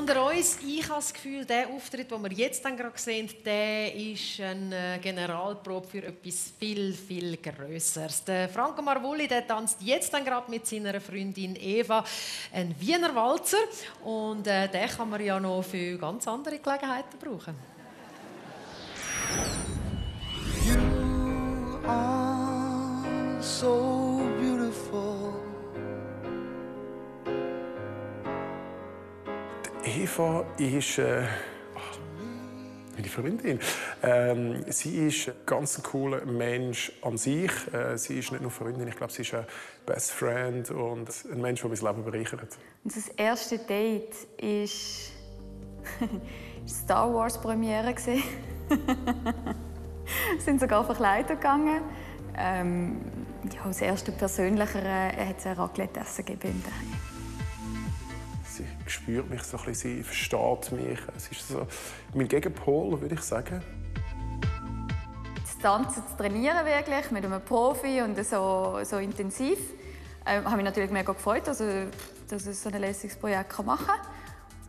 unter uns, ich habe das Gefühl, der Auftritt, den wir jetzt gerade sehen, der ist eine Generalprobe für etwas viel, viel Größeres. Der Franco Marvulli der tanzt jetzt gerade mit seiner Freundin Eva einen Wiener Walzer und äh, den kann man ja noch für ganz andere Gelegenheiten brauchen. You are so Eva ist äh, meine Freundin. Ähm, sie ist ein ganz cooler Mensch an sich. Äh, sie ist nicht nur Freundin, ich glaube, sie ist ein Best Friend und ein Mensch, der mein Leben bereichert. Das erste Date ist Star Wars Premiere Wir sind sogar verkleidet gegangen. Ähm, ja, als erste persönlicher äh, hat es ein Raclette-Essen gegeben spürt mich so ein bisschen, sie versteht mich. Es ist so mein Gegenpol, würde ich sagen. Das Tanzen zu trainieren wirklich mit einem Profi und so, so intensiv, äh, habe mich natürlich mega gefreut, also, dass ich so ein lässiges Projekt machen kann.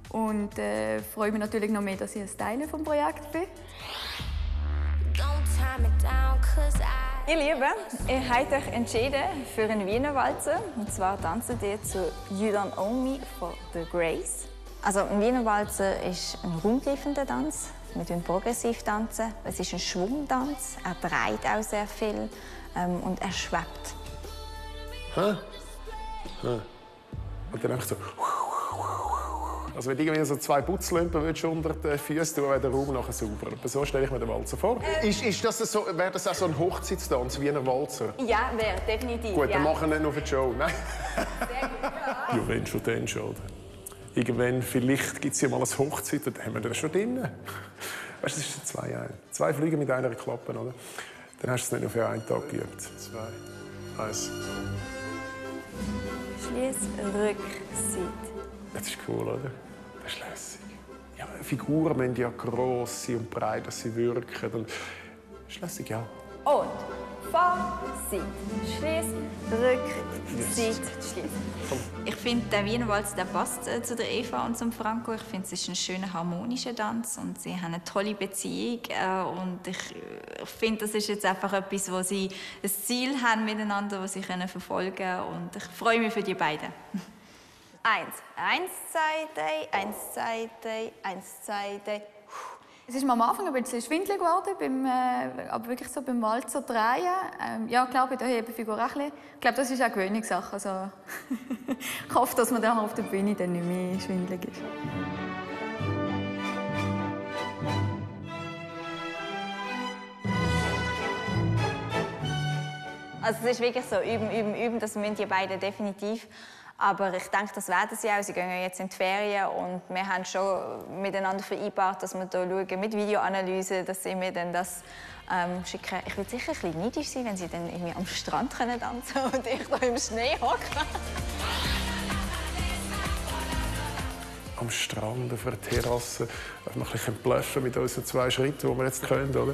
Und äh, freue mich natürlich noch mehr, dass ich ein Teil des Projekts bin. Ihr Lieben, ihr habt euch entschieden für einen Wiener Walzer. Und zwar tanzen ihr zu You Don't Own Me von The Grace. Also ein Wiener Walzer ist ein raumgreifender Tanz. Wir tanzen progressiv. tanzen. Es ist ein Schwungtanz. Er dreht auch sehr viel ähm, und er schwebt. Hä? Hä? Und dann einfach so. Also wenn du irgendwie so zwei Putzlümpen unter den Füßen tun, wäre der Raum nachher sauber. Aber so stelle ich mir den Walzer vor. Äh. Ist, ist das so, wäre das auch so ein Hochzeitstanz wie ein Walzer? Ja, wäre definitiv. Gut, dann ja. machen wir nicht nur für die Show. Nein. Sehr gut, ja. ja, wenn schon, dann schon. Irgendwann, vielleicht gibt es ja mal eine Hochzeit, dann haben wir das schon drin. Weißt du, das ist zwei, ein. zwei Fliegen mit einer Klappe, oder? Dann hast du es nicht nur für einen Tag geübt. Zwei, eins. Schließ Rückseite. Das ist cool, oder? Das ist lässig. Ja, Figuren müssen ja gross sein und breit, dass sie wirken. Und das ist lässig, ja. Und vor, Seite, Schließ, Rück, Seite, Schließ. Ich finde, der Wiener Walz der passt äh, zu der Eva und zum Franco. Ich finde, es ist ein schöner, harmonischer Tanz und sie haben eine tolle Beziehung. Äh, und ich, ich finde, das ist jetzt einfach etwas, wo sie ein Ziel haben miteinander, das sie können verfolgen können. Und ich freue mich für die beiden. Eins. Eins, zwei, drei. Eins, zwei, drei. Eins, zwei, drei. Es ist mir am Anfang ein bisschen schwindelig geworden, beim, äh, aber wirklich so beim Walzer drehen. Ähm, ja, klar, bei der Hebefigur auch ein bisschen. Ich glaube, das ist auch Gewöhnungssache. Also, ich hoffe, dass man dann auf der Bühne dann nicht mehr schwindelig ist. Also es ist wirklich so, üben, üben, üben, das müssen die beiden definitiv. Aber ich denke, das werden sie auch. Sie gehen jetzt in die Ferien und wir haben schon miteinander vereinbart, dass wir hier schauen mit Videoanalyse, dass sie mir dann das ähm, schicken. Ich würde sicher ein bisschen neidisch sein, wenn sie dann irgendwie am Strand können tanzen und ich hier im Schnee hocke. Am Strand, auf einer Terrasse, ein bisschen bluffen mit unseren zwei Schritten, die wir jetzt können, oder?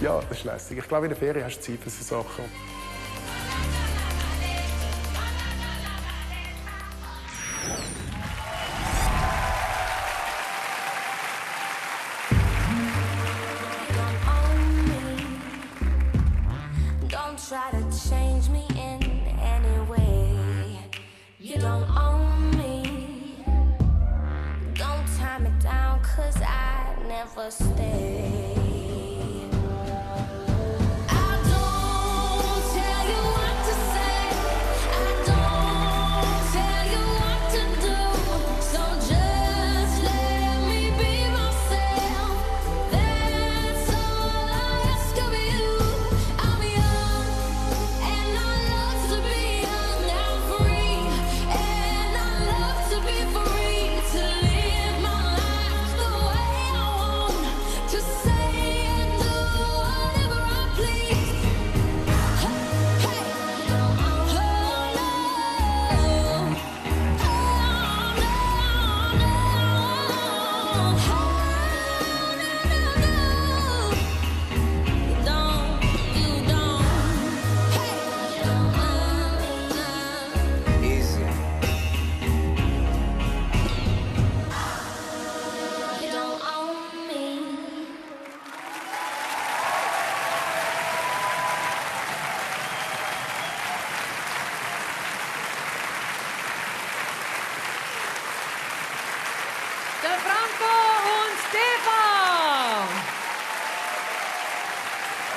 Ja, das ist lässig. Ich glaube, in der Ferien hast du Zeit für solche Sachen. Try to change me in any way. You don't own me. Don't tie me down, cause I never stay.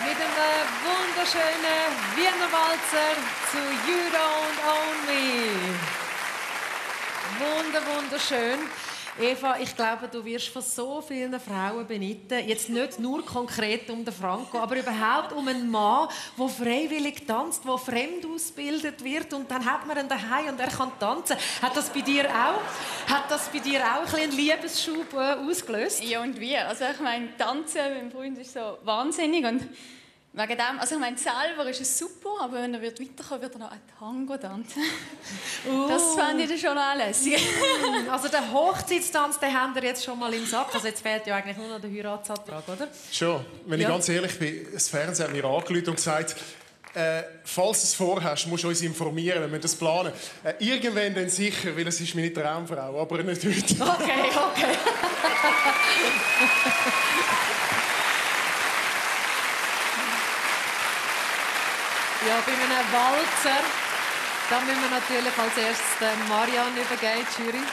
Mit einem wunderschönen Wiener Walzer zu You Don't Own Me. Wunder, wunderschön. Eva, ich glaube, du wirst von so vielen Frauen benitten. Jetzt nicht nur konkret um den Franco, aber überhaupt um einen Mann, der freiwillig tanzt, der fremd ausgebildet wird und dann hat man ihn daheim und er kann tanzen. Hat das bei dir auch? Hat das bei dir auch ein einen Liebesschub äh, ausgelöst? Ja und wie? Also ich meine, tanzen mit meinem Freund ist so wahnsinnig und Wegen dem, also ich meine, selber ist es super, aber wenn er wird weiterkommen wird er noch ein Tango tanzen. Uh. Das fände ich schon anlässig. Mm. also den Hochzeitstanz, den haben wir jetzt schon mal im Sack. Also jetzt fehlt ja eigentlich nur noch der Heiratsantrag, oder? Schon. Wenn ja. ich ganz ehrlich bin, das Fernsehen hat mir angerufen und gesagt, äh, falls du es vorhast, musst du uns informieren, wenn wir das planen. Äh, irgendwann dann sicher, weil es ist meine Traumfrau, aber nicht heute. Okay, okay. Ja, bei einem Walzer, da müssen wir natürlich als erstes Marianne übergeben, Jury.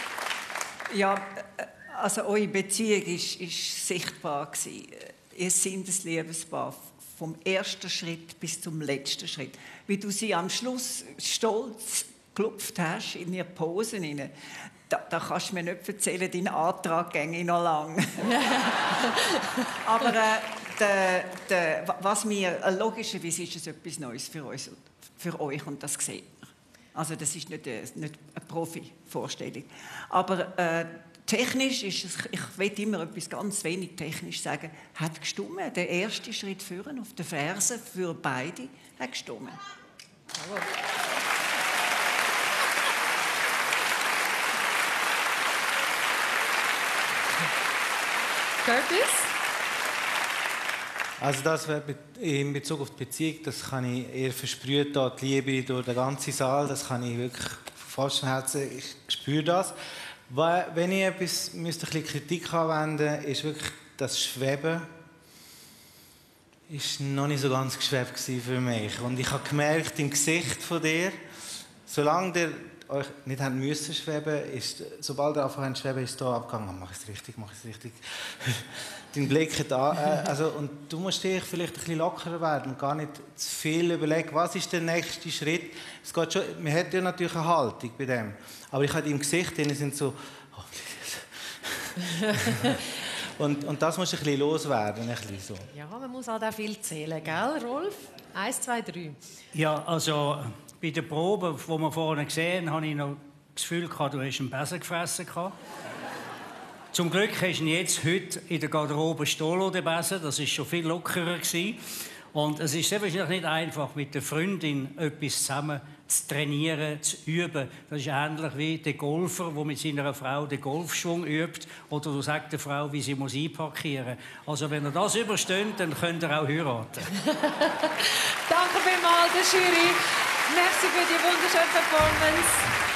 Ja, äh, also eure Beziehung ist, ist sichtbar gewesen. Ihr seid ein Liebespaar vom ersten Schritt bis zum letzten Schritt. Wie du sie am Schluss stolz geklopft hast in ihre Posen rein. Da, da, kannst du mir nicht erzählen, dein Antrag ginge noch lang. Aber äh, der, der, was mir, äh, logischerweise ist es etwas Neues für, uns, für euch und das seht ihr. Also das ist nicht, eine, nicht eine Profi-Vorstellung. Aber äh, technisch ist es, ich will immer etwas ganz wenig technisch sagen, hat gestummen. Der erste Schritt führen auf den Fersen für beide hat gestummen. Bravo. Curtis? Also das in Bezug auf die Beziehung, das kann ich eher versprüht, da die Liebe durch den ganzen Saal, das kann ich wirklich fast von Herzen, ich spüre das. Wenn ich etwas müsste ein bisschen Kritik anwenden, ist wirklich das Schweben ist noch nicht so ganz geschwebt für mich. Und ich habe gemerkt im Gesicht von dir, solange der euch nicht haben müssen schweben, ist, sobald ihr anfangen zu schweben, ist hier abgegangen. Mach es richtig, mach es richtig. Dein Blick an, äh, also, und du musst dich vielleicht ein bisschen lockerer werden und gar nicht zu viel überlegen, was ist der nächste Schritt. Es geht schon, man hat ja natürlich eine Haltung bei dem, aber ich habe im Gesicht, die sind so, oh, und, und das muss ein bisschen loswerden, ein bisschen so. Ja, man muss halt auch viel zählen, gell, Rolf? Eins, zwei, drei. Ja, also bei der Probe, die wir vorne gesehen haben, habe ich noch das Gefühl gehabt, du hast einen Besen gefressen. Zum Glück hast du ihn jetzt heute in der Garderobe Stolo, den Besen. Das war schon viel lockerer. Gewesen. Und es ist sehr wahrscheinlich nicht einfach, mit der Freundin etwas zusammen zu trainieren, zu üben. Das ist ähnlich wie der Golfer, der mit seiner Frau den Golfschwung übt. Oder du sagst der Frau, wie sie muss einparkieren muss. Also wenn er das übersteht, dann könnt ihr auch heiraten. Danke vielmals, der Jury. Merci für die wunderschöne Performance.